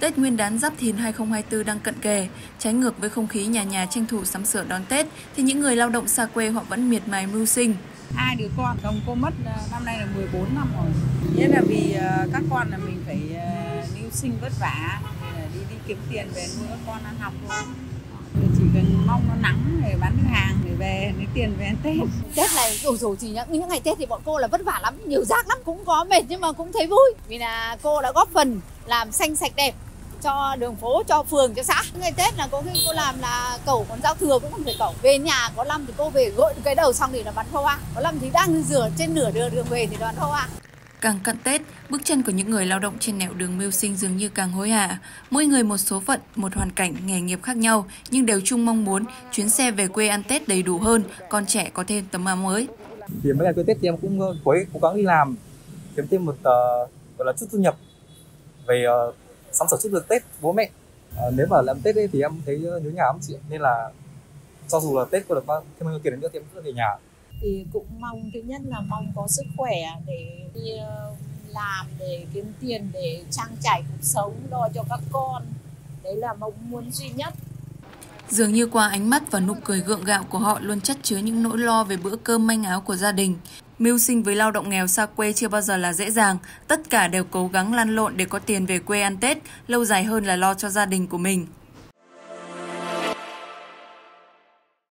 Tết Nguyên đán Giáp Thìn 2024 đang cận kề, trái ngược với không khí nhà nhà tranh thủ sắm sửa đón Tết thì những người lao động xa quê họ vẫn miệt mài mưu sinh. Hai đứa con, chồng cô mất à, năm nay là 14 năm rồi. Nghĩa là vì à, các con là mình phải à, mưu sinh vất vả, đi đi kiếm tiền về nuôi các con ăn học thôi. Chỉ cần mong nó nắng để bán được hàng để về lấy tiền về ăn Tết. Tết này rồi rồi thì những, những ngày Tết thì bọn cô là vất vả lắm, nhiều rác lắm, cũng có mệt nhưng mà cũng thấy vui. Vì là cô đã góp phần làm xanh sạch đẹp cho đường phố, cho phường, cho xã. Ngày Tết là có khi cô làm là cẩu còn giao thừa cũng không phải cẩu. Về nhà có năm thì cô về gội cái đầu xong thì là bắn pháo hoa. Có năm thì đang rửa trên nửa đường đường về thì pháo hoa. Càng cận Tết, bước chân của những người lao động trên nẻo đường mưu sinh dường như càng hối hả. Mỗi người một số phận, một hoàn cảnh, nghề nghiệp khác nhau, nhưng đều chung mong muốn chuyến xe về quê ăn Tết đầy đủ hơn, con trẻ có thêm tấm áo mới. Thì mấy ngày quê Tết thì em cũng ờ, cố, cố gắng đi làm, kiếm thêm một uh, gọi là chút thu nhập về uh, sắm sửa chút được Tết bố mẹ. Uh, nếu mà làm Tết ấy, thì em thấy nhớ nhà lắm chị nên là cho dù là Tết có được bao thêm bao nhiêu tiền nữa thì em vẫn về nhà thì cũng mong thứ nhất là mong có sức khỏe để đi ờ, làm để kiếm tiền để trang trải cuộc sống lo cho các con đấy là mong muốn duy nhất Dường như qua ánh mắt và nụ cười gượng gạo của họ luôn chất chứa những nỗi lo về bữa cơm manh áo của gia đình. Mưu sinh với lao động nghèo xa quê chưa bao giờ là dễ dàng, tất cả đều cố gắng lăn lộn để có tiền về quê ăn Tết, lâu dài hơn là lo cho gia đình của mình.